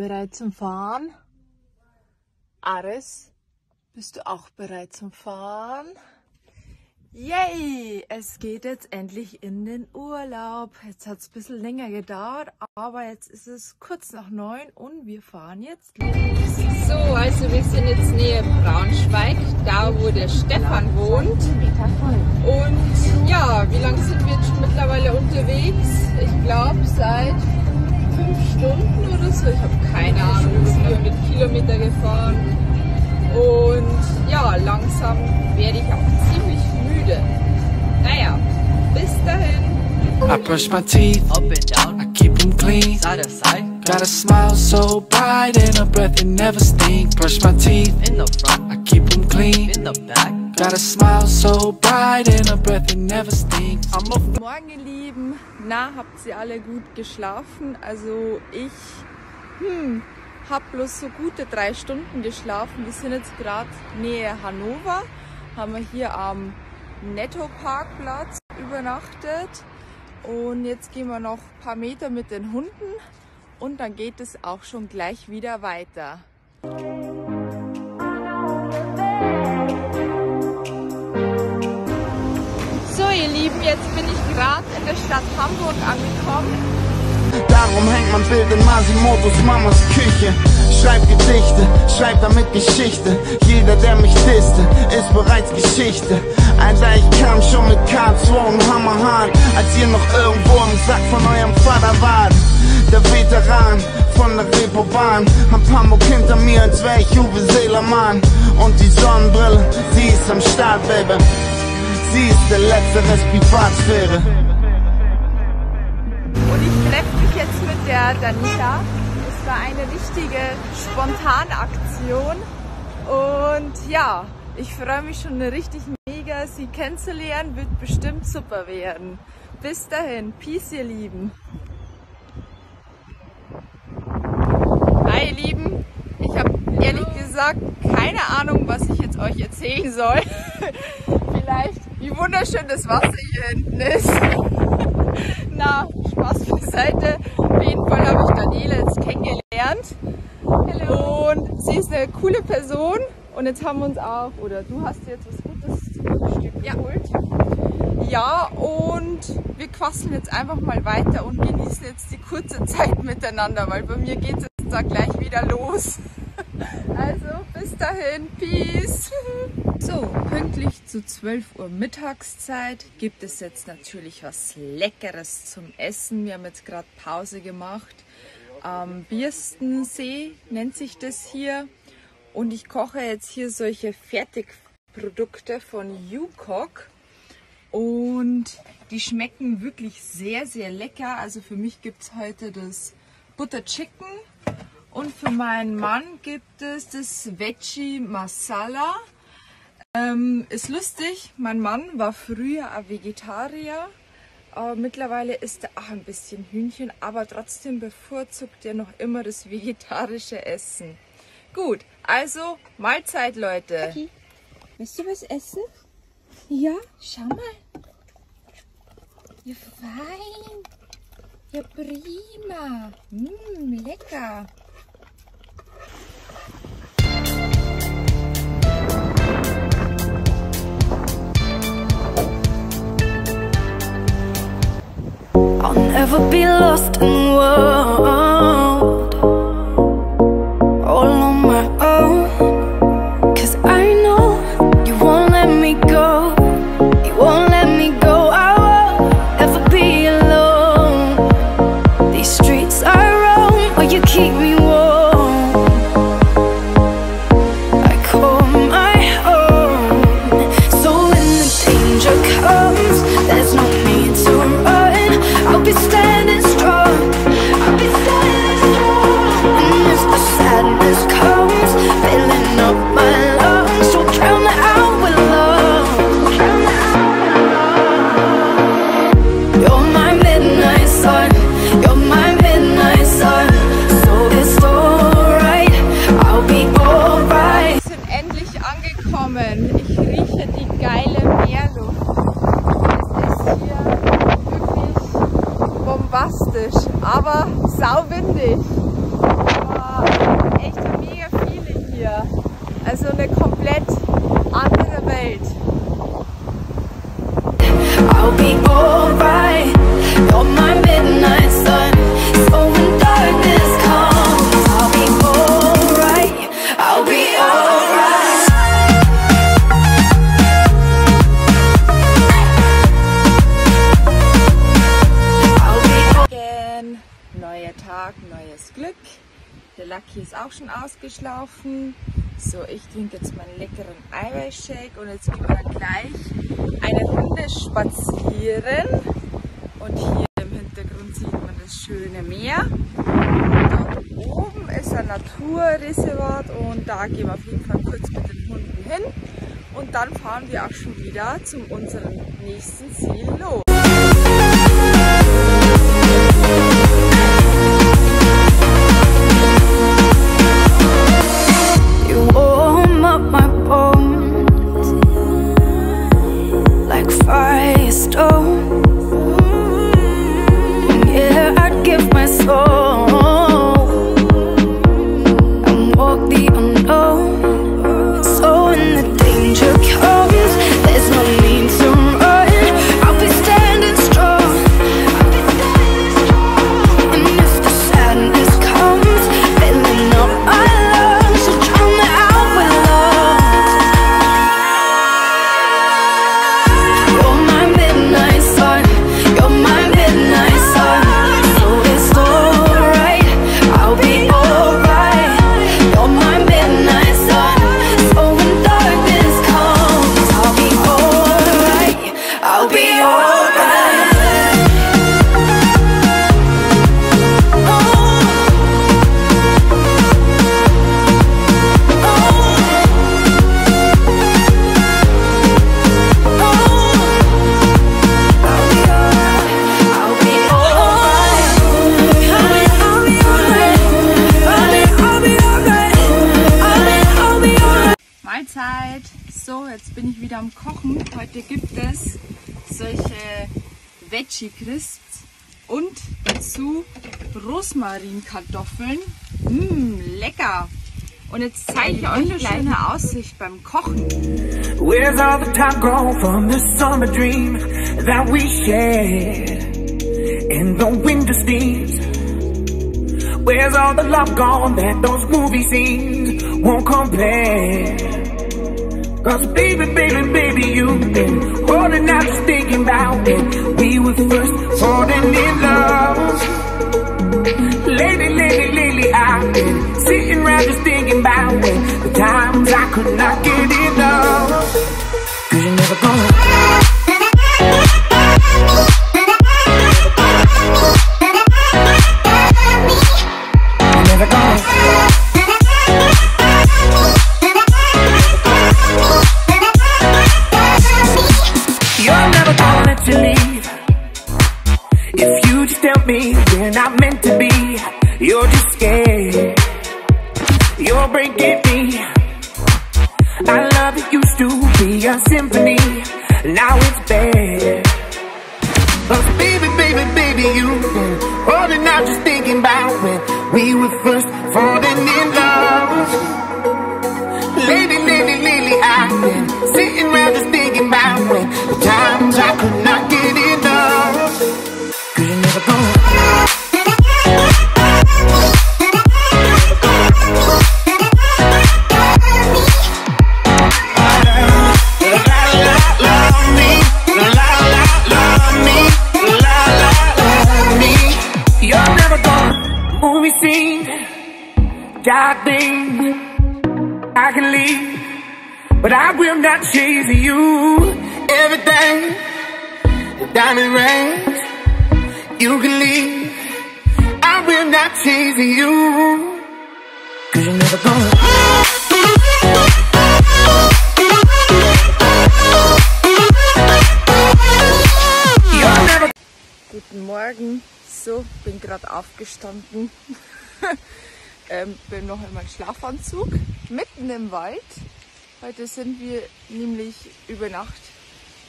bereit zum Fahren? Ares, bist du auch bereit zum Fahren? Yay! Es geht jetzt endlich in den Urlaub. Jetzt hat es ein bisschen länger gedauert, aber jetzt ist es kurz nach neun und wir fahren jetzt los. So, also wir sind jetzt nähe Braunschweig, da wo der Stefan wohnt. Und ja, wie lange sind wir jetzt schon mittlerweile unterwegs? Ich glaube seit Stunden oder so. Ich habe keine Ahnung, wir sind 400 Kilometer gefahren. Und ja, langsam werde ich auch ziemlich müde. Naja, bis dahin. I brush my teeth, Up and down, I keep them clean. side to side, Got a smile so bright and a breath that never stink. Brush my teeth, in the front, I keep them clean. in the back. Got Morgen, ihr Lieben. Na, habt ihr alle gut geschlafen? Also ich, hm, hab bloß so gute drei Stunden geschlafen. Wir sind jetzt gerade nähe Hannover, haben wir hier am Netto-Parkplatz übernachtet. Und jetzt gehen wir noch ein paar Meter mit den Hunden und dann geht es auch schon gleich wieder weiter. Ihr Lieben, jetzt bin ich gerade in der Stadt Hamburg angekommen. Darum hängt mein Bild in Masimotos Mamas Küche. Schreib Gedichte, schreib damit Geschichte. Jeder, der mich disste, ist bereits Geschichte. Alter, ich kam schon mit K2 und Hammerhahn, als ihr noch irgendwo im Sack von eurem Vater wart. Der Veteran von der Reeperbahn, hab Hamburg hinter mir, als wär ich Uwe Seelermann. Und die Sonnenbrille, sie ist am Start, Baby. Sie ist der letzte Rest Privatsphäre. Und ich treffe mich jetzt mit der Danita. Es war eine richtige Spontanaktion. Und ja, ich freue mich schon richtig mega, sie kennenzulernen. Wird bestimmt super werden. Bis dahin, Peace, ihr Lieben. Hi, ihr Lieben. Ich habe ehrlich gesagt keine Ahnung, was ich jetzt euch erzählen soll. Vielleicht, wie wunderschön das Wasser hier hinten ist. Na, Spaß beiseite. Auf jeden Fall habe ich Daniela jetzt kennengelernt. Hallo. Und sie ist eine coole Person. Und jetzt haben wir uns auch, oder du hast jetzt was Gutes zum Frühstück geholt. Ja, und wir quasseln jetzt einfach mal weiter und genießen jetzt die kurze Zeit miteinander, weil bei mir geht es jetzt da gleich wieder los. Also, bis dahin, Peace! So, pünktlich zu 12 Uhr Mittagszeit gibt es jetzt natürlich was Leckeres zum Essen. Wir haben jetzt gerade Pause gemacht. Am Birstensee nennt sich das hier. Und ich koche jetzt hier solche Fertigprodukte von Yukok. Und die schmecken wirklich sehr, sehr lecker. Also für mich gibt es heute das Butter Chicken. Und für meinen Mann gibt es das Veggie Masala. Ähm, ist lustig, mein Mann war früher ein Vegetarier, aber mittlerweile isst er auch ein bisschen Hühnchen, aber trotzdem bevorzugt er noch immer das vegetarische Essen. Gut, also Mahlzeit, Leute. Okay. Willst du was essen? Ja, schau mal. Ja, fein. Ja, prima. Mm, lecker. I'll never be lost in the Tag, neues Glück. Der Lucky ist auch schon ausgeschlafen. So, ich trinke jetzt meinen leckeren Eiweißshake und jetzt gehen wir gleich eine Runde spazieren. Und hier im Hintergrund sieht man das schöne Meer. Dort oben ist ein Naturreservat und da gehen wir auf jeden Fall kurz mit den Hunden hin. Und dann fahren wir auch schon wieder zu unserem nächsten Ziel los. by a stone So, jetzt bin ich wieder am Kochen. Heute gibt es solche Veggie Crisps und dazu Rosmarinkartoffeln. Mmm, lecker. Und jetzt zeige ich euch eine schöne Aussicht beim Kochen. Where's all the time gone from the summer dream that we shared? And the winter steams. Where's all the love gone that those movie scenes won't compare? Cause baby, baby, baby, you've been holding out used to be a symphony. Now it's bad. Cause baby, baby, baby, you've been holding out just thinking about when we were first falling in love. Lately, lately, lately, I've been sitting around just thinking about when the times I could not get enough. Cause you're never gonna but I will not chase you. Everything, the diamond rings, you can leave. I will not chase you, cause you're never gonna. Guten Morgen. So, bin gerade aufgestanden. ähm, bin noch in meinem Schlafanzug, mitten im Wald. Heute sind wir nämlich über Nacht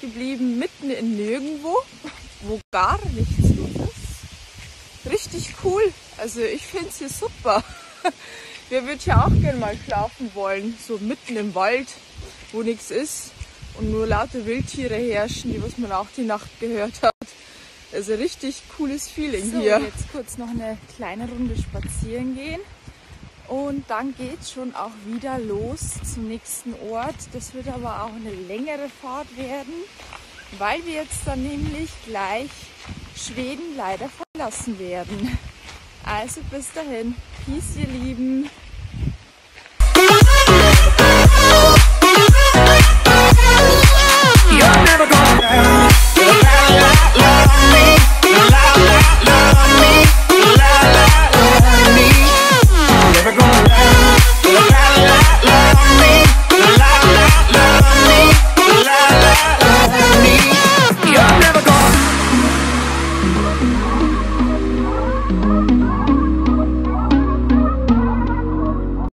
geblieben, mitten in nirgendwo, wo gar nichts los ist. Richtig cool. Also ich finde es hier super. Wer wird hier auch gerne mal schlafen wollen? So mitten im Wald, wo nichts ist und nur laute Wildtiere herrschen, die was man auch die Nacht gehört hat. Also richtig cooles Feeling So, hier. jetzt kurz noch eine kleine Runde spazieren gehen. Und dann geht's schon auch wieder los zum nächsten Ort. Das wird aber auch eine längere Fahrt werden, weil wir jetzt dann nämlich gleich Schweden leider verlassen werden. Also bis dahin. Peace, ihr Lieben.